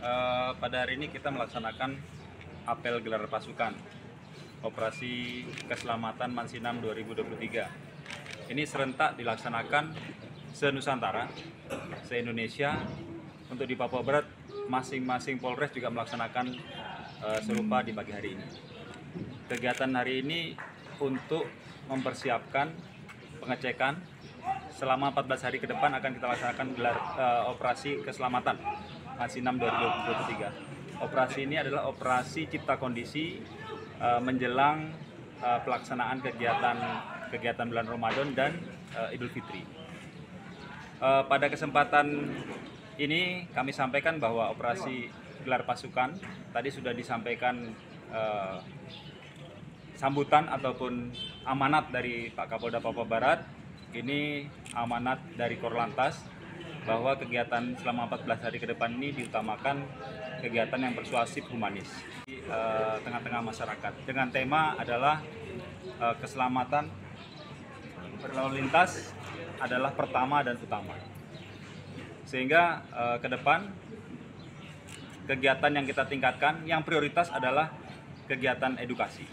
Eh, pada hari ini kita melaksanakan apel gelar pasukan Operasi Keselamatan Mansinam 2023. Ini serentak dilaksanakan se-Nusantara, se-Indonesia. Untuk di Papua Barat, masing-masing Polres juga melaksanakan eh, serupa di pagi hari ini. Kegiatan hari ini untuk mempersiapkan pengecekan selama 14 hari ke depan akan kita laksanakan gelar eh, operasi keselamatan Mansinam 2023. Operasi ini adalah operasi cipta kondisi eh, menjelang eh, pelaksanaan kegiatan kegiatan bulan Ramadan dan eh, Idul Fitri. Eh, pada kesempatan ini kami sampaikan bahwa operasi gelar pasukan tadi sudah disampaikan eh, sambutan ataupun amanat dari Pak Kapolda Papua Barat ini amanat dari Korlantas bahwa kegiatan selama 14 hari ke depan ini diutamakan kegiatan yang persuasif humanis di eh, tengah-tengah masyarakat. Dengan tema adalah eh, keselamatan berlalu lintas adalah pertama dan utama. Sehingga eh, ke depan kegiatan yang kita tingkatkan yang prioritas adalah kegiatan edukasi.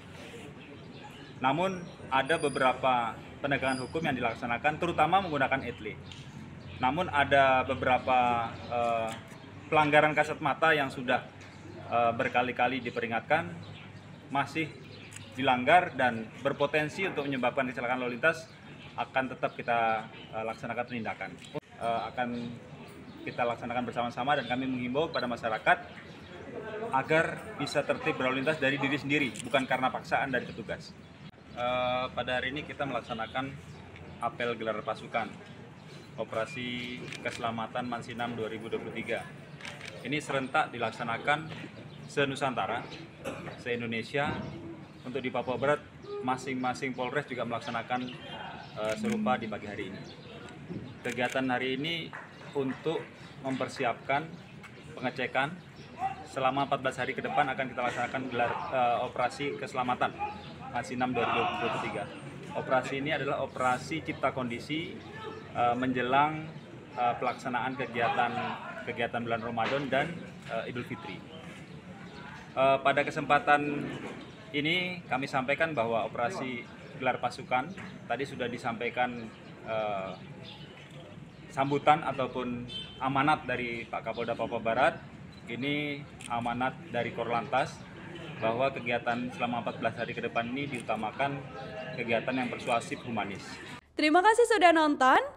Namun ada beberapa penegakan hukum yang dilaksanakan terutama menggunakan etle. Namun ada beberapa eh, pelanggaran kasat mata yang sudah eh, berkali-kali diperingatkan masih dilanggar dan berpotensi untuk menyebabkan kecelakaan lalu lintas akan tetap kita eh, laksanakan penindakan. Eh, akan kita laksanakan bersama-sama dan kami menghimbau kepada masyarakat agar bisa tertib berlalu lintas dari diri sendiri bukan karena paksaan dari petugas. Eh, pada hari ini kita melaksanakan apel gelar pasukan Operasi Keselamatan Mansinam 2023. Ini serentak dilaksanakan se-Nusantara, se-Indonesia. Untuk di Papua Barat, masing-masing Polres juga melaksanakan eh, serupa di pagi hari ini. Kegiatan hari ini untuk mempersiapkan pengecekan selama 14 hari ke depan akan kita laksanakan gelar eh, operasi keselamatan Mansinam 2023. Operasi ini adalah operasi cipta kondisi eh, menjelang eh, pelaksanaan kegiatan kegiatan bulan Ramadan dan eh, Idul Fitri. Eh, pada kesempatan ini kami sampaikan bahwa operasi gelar pasukan tadi sudah disampaikan eh, sambutan ataupun amanat dari Pak Kapolda Papua Barat. Ini amanat dari Korlantas bahwa kegiatan selama 14 hari ke depan ini diutamakan kegiatan yang persuasif humanis. Terima kasih sudah nonton.